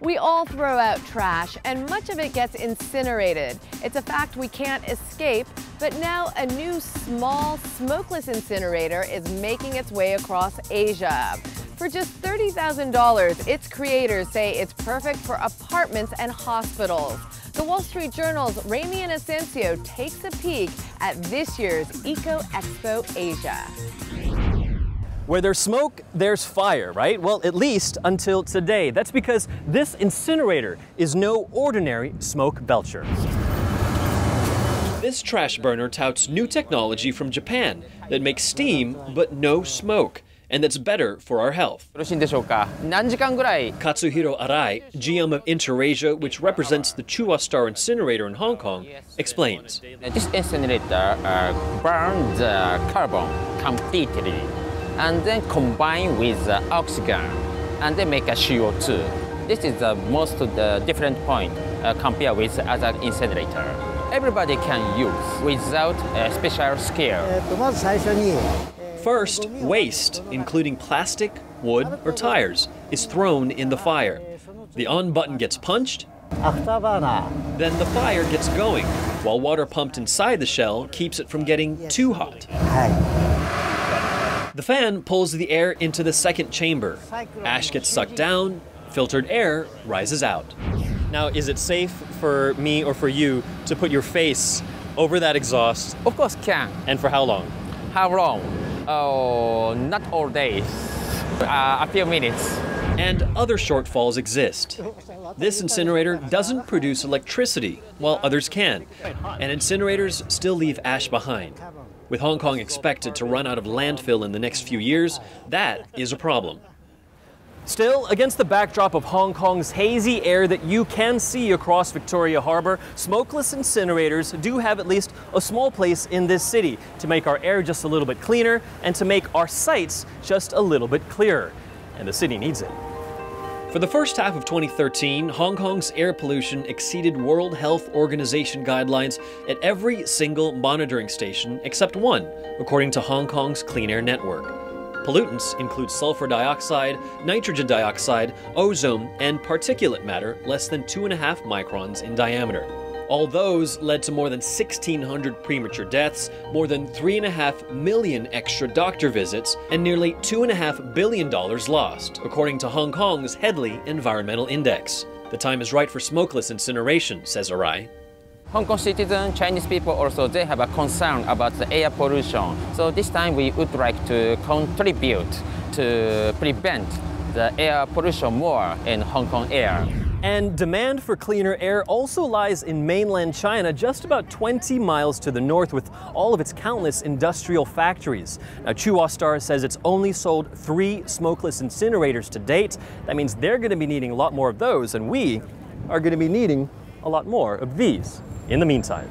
We all throw out trash, and much of it gets incinerated. It's a fact we can't escape, but now a new small smokeless incinerator is making its way across Asia. For just $30,000, its creators say it's perfect for apartments and hospitals. The Wall Street Journal's Ramy Inocencio takes a peek at this year's Eco Expo Asia. Where there's smoke, there's fire, right? Well, at least until today. That's because this incinerator is no ordinary smoke belcher. This trash burner touts new technology from Japan that makes steam but no smoke and that's better for our health. Katsuhiro Arai, GM of InterAsia, which represents the Chua Star incinerator in Hong Kong, explains. This incinerator uh, burns the carbon completely and then combine with uh, oxygen and then make a CO2. This is the most the different point uh, compared with other incinerator. Everybody can use without a special skill. First, waste, including plastic, wood, or tires, is thrown in the fire. The on button gets punched, then the fire gets going, while water pumped inside the shell keeps it from getting too hot. The fan pulls the air into the second chamber. Ash gets sucked down, filtered air rises out. Now, is it safe for me or for you to put your face over that exhaust? Of course can. And for how long? How long? Oh, not all day. Uh, a few minutes. And other shortfalls exist. This incinerator doesn't produce electricity, while others can. And incinerators still leave ash behind. With Hong Kong expected to run out of landfill in the next few years, that is a problem. Still, against the backdrop of Hong Kong's hazy air that you can see across Victoria Harbour, smokeless incinerators do have at least a small place in this city to make our air just a little bit cleaner and to make our sights just a little bit clearer. And the city needs it. For the first half of 2013, Hong Kong's air pollution exceeded World Health Organization guidelines at every single monitoring station except one, according to Hong Kong's Clean Air Network. Pollutants include sulfur dioxide, nitrogen dioxide, ozone, and particulate matter less than 2.5 microns in diameter. All those led to more than 1,600 premature deaths, more than 3.5 million extra doctor visits, and nearly $2.5 billion lost, according to Hong Kong's Hedley Environmental Index. The time is right for smokeless incineration, says Arai. Hong Kong citizens, Chinese people also, they have a concern about the air pollution. So this time we would like to contribute to prevent the air pollution more in Hong Kong air. And demand for cleaner air also lies in mainland China, just about 20 miles to the north, with all of its countless industrial factories. Now, Chuwastar says it's only sold three smokeless incinerators to date. That means they're going to be needing a lot more of those, and we are going to be needing a lot more of these in the meantime.